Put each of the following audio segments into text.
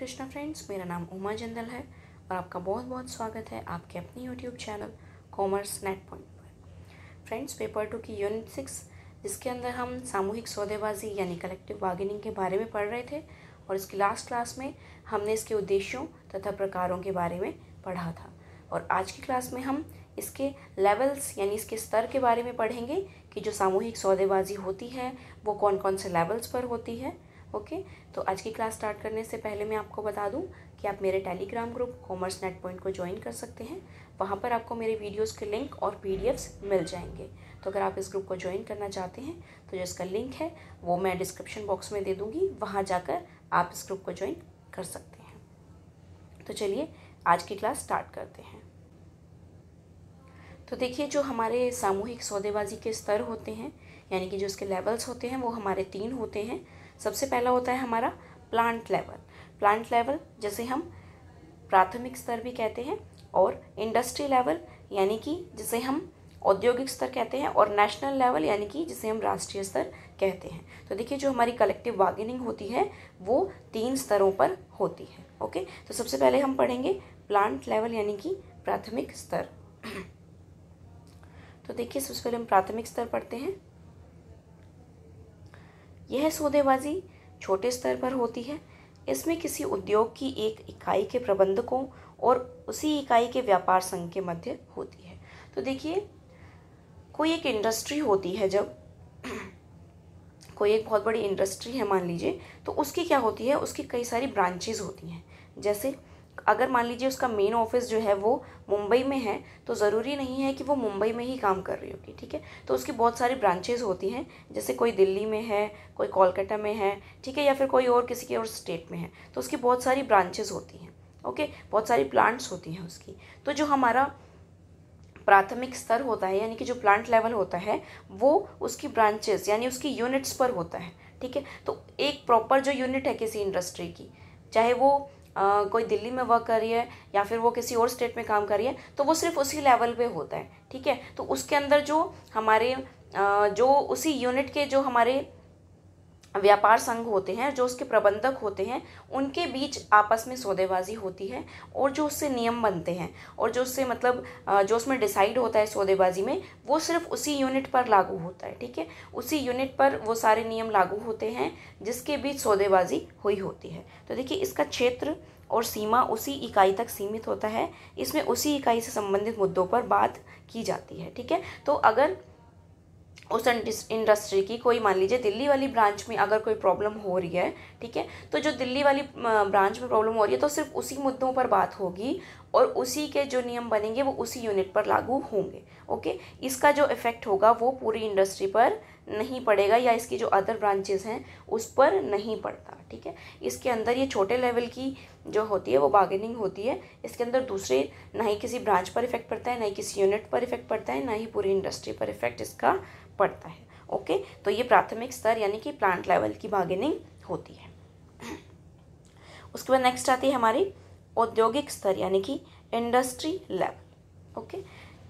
Krishna friends, मेरा नाम उमा जंदल है और आपका बहुत बहुत स्वागत है आपके अपने YouTube channel Commerce Net Point पर। फ्रेंड्स पेपर टू की यूनिट सिक्स जिसके अंदर हम सामूहिक सौदेबाजी यानी कलेक्टिव बार्गेनिंग के बारे में पढ़ रहे थे और इसकी लास्ट क्लास में हमने इसके उद्देश्यों तथा प्रकारों के बारे में पढ़ा था। और आज की क्लास में हम इसके लेवल्स यानी इसके स्तर के बारे में पढ़ेंगे कि जो सामूहिक सौदेबाजी होती है, वो कौन कौन से लेवल्स पर होती है ओके? तो आज की क्लास स्टार्ट करने से पहले मैं आपको बता दूँ कि आप मेरे Telegram group Commerce Net Point को ज्वाइन कर सकते हैं। वहाँ पर आपको मेरे वीडियोस के लिंक और पीडीएफ्स मिल जाएँगे। तो अगर आप इस ग्रुप को ज्वाइन करना चाहते हैं तो जो इसका लिंक है, वो मैं डिस्क्रिप्शन बॉक्स में दे दूँगी। वहाँ जाकर आप इस ग्रुप को ज्वाइन कर सकते हैं। तो चलिए, आज की क्लास स्टार्ट करते हैं। तो देखिए, जो हमारे सामूहिक सौदेबाजी के स्तर होते हैं, यानी कि जो इसके लेवल्स होते हैं, वो हमारे तीन होते हैं। सबसे पहला होता है हमारा प्लांट लेवल प्लांट लेवल जैसे हम प्राथमिक स्तर भी कहते हैं और इंडस्ट्री लेवल यानी कि जिसे हम औद्योगिक स्तर कहते हैं और नेशनल लेवल यानी कि जिसे हम राष्ट्रीय स्तर कहते हैं. तो देखिए जो हमारी कलेक्टिव बार्गेनिंग होती है, वो तीन स्तरों पर होती है. ओके तो सबसे पहले हम पढ़ेंगे प्लांट लेवल यानी कि प्राथमिक स्तर. तो देखिए सबसे पहले हम प्राथमिक स्तर पढ़ते हैं. यह सौदेबाजी छोटे स्तर पर होती है। इसमें किसी उद्योग की एक इकाई के प्रबंधकों और उसी इकाई के व्यापार संघ के मध्य होती है। तो देखिए, कोई एक इंडस्ट्री होती है जब कोई एक बहुत बड़ी इंडस्ट्री है, मान लीजिए तो उसकी क्या होती है? उसकी कई सारी ब्रांचेज होती हैं। जैसे अगर मान लीजिए उसका मेन ऑफ़िस जो है वो मुंबई में है तो ज़रूरी नहीं है कि वो मुंबई में ही काम कर रही होगी, ठीक है? तो उसकी बहुत सारी ब्रांचेज होती हैं, जैसे कोई दिल्ली में है, कोई कोलकाता में है, ठीक है? या फिर कोई और किसी के और स्टेट में है तो उसकी बहुत सारी ब्रांचेज होती हैं, ओके? बहुत सारी प्लांट्स होती हैं उसकी। तो जो हमारा प्राथमिक स्तर होता है, यानी कि जो प्लांट लेवल होता है, वो उसकी ब्रांचेस यानी उसकी यूनिट्स पर होता है, ठीक है? तो एक प्रॉपर जो यूनिट है किसी इंडस्ट्री की, चाहे वो आ, कोई दिल्ली में वर्क कर रही है या फिर वो किसी और स्टेट में काम कर रही है तो वो सिर्फ़ उसी लेवल पे होता है ठीक है? तो उसके अंदर जो हमारे आ, जो उसी यूनिट के जो हमारे व्यापार संघ होते हैं, जो उसके प्रबंधक होते हैं, उनके बीच आपस में सौदेबाजी होती है और जो उससे नियम बनते हैं और जो उससे मतलब जो उसमें डिसाइड होता है सौदेबाजी में, वो सिर्फ़ उसी यूनिट पर लागू होता है, ठीक है? उसी यूनिट पर वो सारे नियम लागू होते हैं, जिसके बीच सौदेबाजी हुई होती है। तो देखिए, इसका क्षेत्र और सीमा उसी इकाई तक सीमित होता है, इसमें उसी इकाई से संबंधित मुद्दों पर बात की जाती है, ठीक है? तो अगर उस इंडस्ट्री की, कोई मान लीजिए दिल्ली वाली ब्रांच में अगर कोई प्रॉब्लम हो रही है, ठीक है तो जो दिल्ली वाली ब्रांच में प्रॉब्लम हो रही है तो सिर्फ़ उसी मुद्दों पर बात होगी और उसी के जो नियम बनेंगे, वो उसी यूनिट पर लागू होंगे, ओके? इसका जो इफ़ेक्ट होगा, वो पूरी इंडस्ट्री पर नहीं पड़ेगा या इसकी जो अदर ब्रांचेस हैं, उस पर नहीं पड़ता, ठीक है? इसके अंदर ये छोटे लेवल की जो होती है, वो बार्गेनिंग होती है। इसके अंदर दूसरे, ना ही किसी ब्रांच पर इफ़ेक्ट पड़ता है, ना ही किसी यूनिट पर इफ़ेक्ट पड़ता है, ना ही पूरी इंडस्ट्री पर इफ़ेक्ट इसका पड़ता है ओके तो ये प्राथमिक स्तर यानी कि प्लांट लेवल की बार्गेनिंग होती है। उसके बाद नेक्स्ट आती है हमारी औद्योगिक स्तर यानी कि इंडस्ट्री लेवल ओके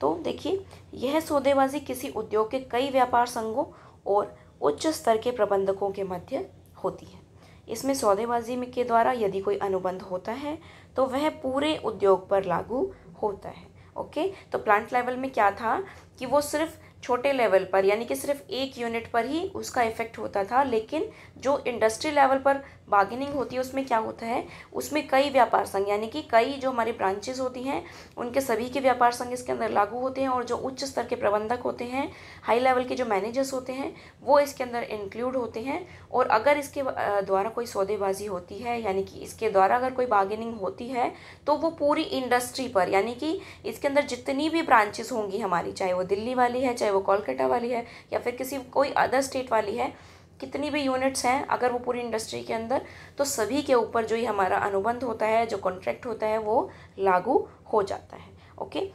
तो देखिए, यह सौदेबाजी किसी उद्योग के कई व्यापार संघों और उच्च स्तर के प्रबंधकों के मध्य होती है। इसमें सौदेबाजी में के द्वारा यदि कोई अनुबंध होता है तो वह पूरे उद्योग पर लागू होता है। ओके? तो प्लांट लेवल में क्या था कि वो सिर्फ़ छोटे लेवल पर, यानी कि सिर्फ़ एक यूनिट पर ही उसका इफ़ेक्ट होता था। लेकिन जो इंडस्ट्री लेवल पर बार्गेनिंग होती है, उसमें क्या होता है? उसमें कई व्यापार संघ, यानी कि कई जो हमारी ब्रांचेस होती हैं, उनके सभी के व्यापार संघ इसके अंदर लागू होते हैं और जो उच्च स्तर के प्रबंधक होते हैं हाई लेवल के जो मैनेजर्स होते हैं, वो इसके अंदर इंक्लूड होते हैं। और अगर इसके द्वारा कोई सौदेबाजी होती है, यानी कि इसके द्वारा अगर कोई बार्गेनिंग होती है तो वो पूरी इंडस्ट्री पर, यानी कि इसके अंदर जितनी भी ब्रांचेस होंगी हमारी, चाहे वो दिल्ली वाली है, चाहे वो कोलकाता वाली है या फिर किसी कोई अदर स्टेट वाली है, कितनी भी यूनिट्स हैं, अगर वो पूरी इंडस्ट्री के अंदर तो सभी के ऊपर जो ये हमारा अनुबंध होता है, जो कॉन्ट्रैक्ट होता है, वो लागू हो जाता है ओके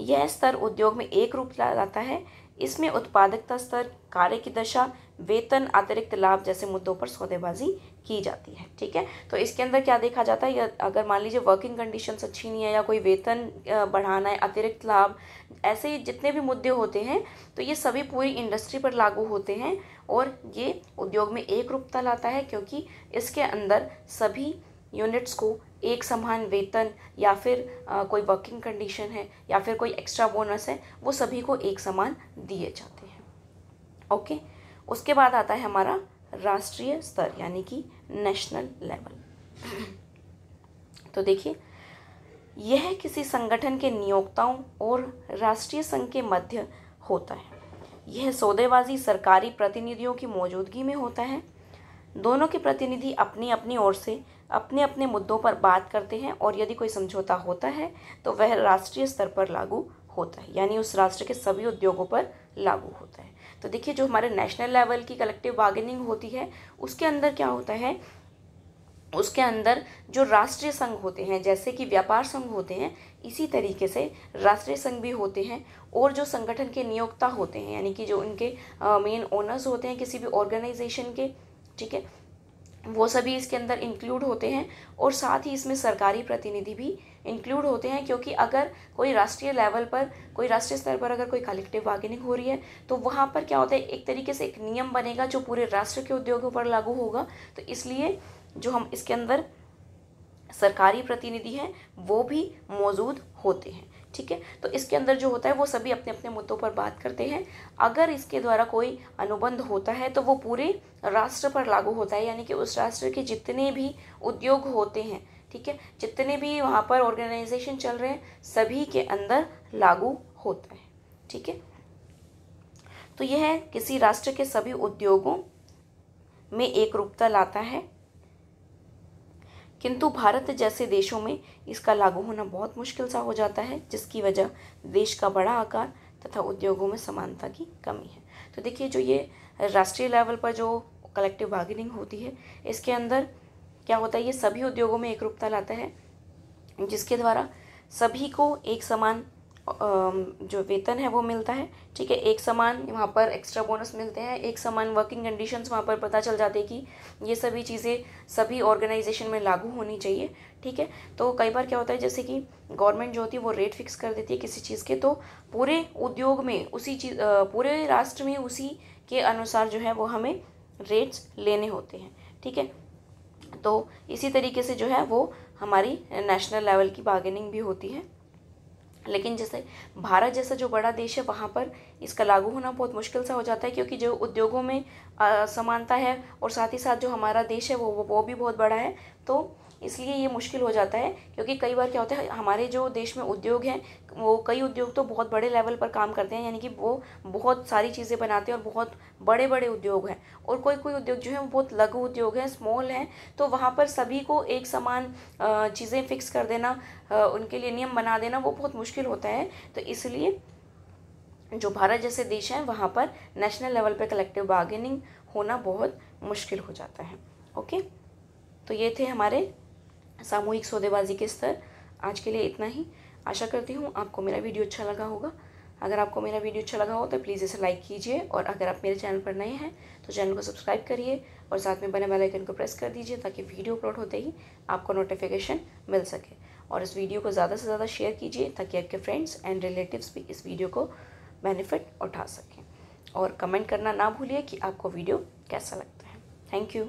यह स्तर उद्योग में एक रूप लाता है इसमें उत्पादकता स्तर, कार्य की दशा, वेतन, अतिरिक्त लाभ जैसे मुद्दों पर सौदेबाजी की जाती है, ठीक है? तो इसके अंदर क्या देखा जाता है? या अगर मान लीजिए वर्किंग कंडीशंस अच्छी नहीं है या कोई वेतन बढ़ाना है, अतिरिक्त लाभ, ऐसे ही जितने भी मुद्दे होते हैं तो ये सभी पूरी इंडस्ट्री पर लागू होते हैं और ये उद्योग में एक रूपता लाता है क्योंकि इसके अंदर सभी यूनिट्स को एक समान वेतन या फिर कोई वर्किंग कंडीशन है या फिर कोई एक्स्ट्रा बोनस है, वो सभी को एक समान दिए जाते हैं। ओके उसके बाद आता है हमारा राष्ट्रीय स्तर, यानी कि नेशनल लेवल तो देखिए, यह किसी संगठन के नियोक्ताओं और राष्ट्रीय संघ के मध्य होता है। यह सौदेबाजी सरकारी प्रतिनिधियों की मौजूदगी में होता है दोनों के प्रतिनिधि अपनी अपनी ओर से अपने अपने मुद्दों पर बात करते हैं और यदि कोई समझौता होता है तो वह राष्ट्रीय स्तर पर लागू होता है, यानी उस राष्ट्र के सभी उद्योगों पर लागू होता है। तो देखिए, जो हमारे नेशनल लेवल की कलेक्टिव बार्गेनिंग होती है, उसके अंदर क्या होता है? उसके अंदर जो राष्ट्रीय संघ होते हैं, जैसे कि व्यापार संघ होते हैं, इसी तरीके से राष्ट्रीय संघ भी होते हैं और जो संगठन के नियोक्ता होते हैं, यानी कि जो उनके मेन ओनर्स होते हैं, किसी भी ऑर्गेनाइजेशन के ठीक है? वो सभी इसके अंदर इंक्लूड होते हैं और साथ ही इसमें सरकारी प्रतिनिधि भी इंक्लूड होते हैं क्योंकि अगर कोई राष्ट्रीय लेवल पर, कोई राष्ट्रीय स्तर पर अगर कोई कलेक्टिव बार्गेनिंग हो रही है तो वहाँ पर क्या होता है, एक तरीके से एक नियम बनेगा जो पूरे राष्ट्र के उद्योगों पर लागू होगा। तो इसलिए जो हम इसके अंदर सरकारी प्रतिनिधि हैं, वो भी मौजूद होते हैं, ठीक है? तो इसके अंदर जो होता है, वो सभी अपने अपने मुद्दों पर बात करते हैं। अगर इसके द्वारा कोई अनुबंध होता है तो वो पूरे राष्ट्र पर लागू होता है, यानी कि उस राष्ट्र के जितने भी उद्योग होते हैं, ठीक है? जितने भी वहाँ पर ऑर्गेनाइजेशन चल रहे हैं, सभी के अंदर लागू होता है, ठीक है? तो यह किसी राष्ट्र के सभी उद्योगों में एक रूपता लाता है किंतु भारत जैसे देशों में इसका लागू होना बहुत मुश्किल सा हो जाता है, जिसकी वजह देश का बड़ा आकार तथा उद्योगों में समानता की कमी है। तो देखिए, जो ये राष्ट्रीय लेवल पर जो कलेक्टिव बार्गेनिंग होती है, इसके अंदर क्या होता है, ये सभी उद्योगों में एक रूपता लाता है, जिसके द्वारा सभी को एक समान जो वेतन है वो मिलता है, ठीक है? एक समान वहाँ पर एक्स्ट्रा बोनस मिलते हैं, एक समान वर्किंग कंडीशंस वहाँ पर पता चल जाते हैं कि ये सभी चीज़ें सभी ऑर्गेनाइजेशन में लागू होनी चाहिए, ठीक है? तो कई बार क्या होता है, जैसे कि गवर्नमेंट जो होती है वो रेट फिक्स कर देती है किसी चीज़ के तो पूरे उद्योग में उसी चीज़ पूरे राष्ट्र में उसी के अनुसार जो है वो हमें रेट्स लेने होते हैं, ठीक है? तो इसी तरीके से जो है वो हमारी नेशनल लेवल की बार्गेनिंग भी होती है। लेकिन जैसे भारत जैसा जो बड़ा देश है, वहाँ पर इसका लागू होना बहुत मुश्किल सा हो जाता है, क्योंकि जो उद्योगों में समानता है और साथ ही साथ जो हमारा देश है वो वो भी बहुत बड़ा है। तो इसलिए ये मुश्किल हो जाता है, क्योंकि कई बार क्या होता है, हमारे जो देश में उद्योग हैं, वो कई उद्योग तो बहुत बड़े लेवल पर काम करते हैं, यानी कि वो बहुत सारी चीज़ें बनाते हैं और बहुत बड़े बड़े उद्योग हैं। और कोई कोई उद्योग जो है, वो बहुत लघु उद्योग हैं स्मॉल हैं तो वहाँ पर सभी को एक समान चीज़ें फिक्स कर देना उनके लिए नियम बना देना, वो बहुत मुश्किल होता है। तो इसलिए जो भारत जैसे देश हैं, वहाँ पर नेशनल लेवल पर कलेक्टिव बार्गेनिंग होना बहुत मुश्किल हो जाता है। ओके तो ये थे हमारे सामूहिक सौदेबाजी के स्तर। आज के लिए इतना ही। आशा करती हूँ आपको मेरा वीडियो अच्छा लगा होगा। अगर आपको मेरा वीडियो अच्छा लगा हो तो प्लीज़ इसे लाइक कीजिए और अगर आप मेरे चैनल पर नए हैं तो चैनल को सब्सक्राइब करिए और साथ में बने बेल आइकन को प्रेस कर दीजिए ताकि वीडियो अपलोड होते ही आपको नोटिफिकेशन मिल सके। और इस वीडियो को ज़्यादा से ज़्यादा शेयर कीजिए ताकि आपके फ्रेंड्स एंड रिलेटिव्स भी इस वीडियो को बेनिफिट उठा सकें। और कमेंट करना ना भूलिए कि आपको वीडियो कैसा लगता है। Thank you.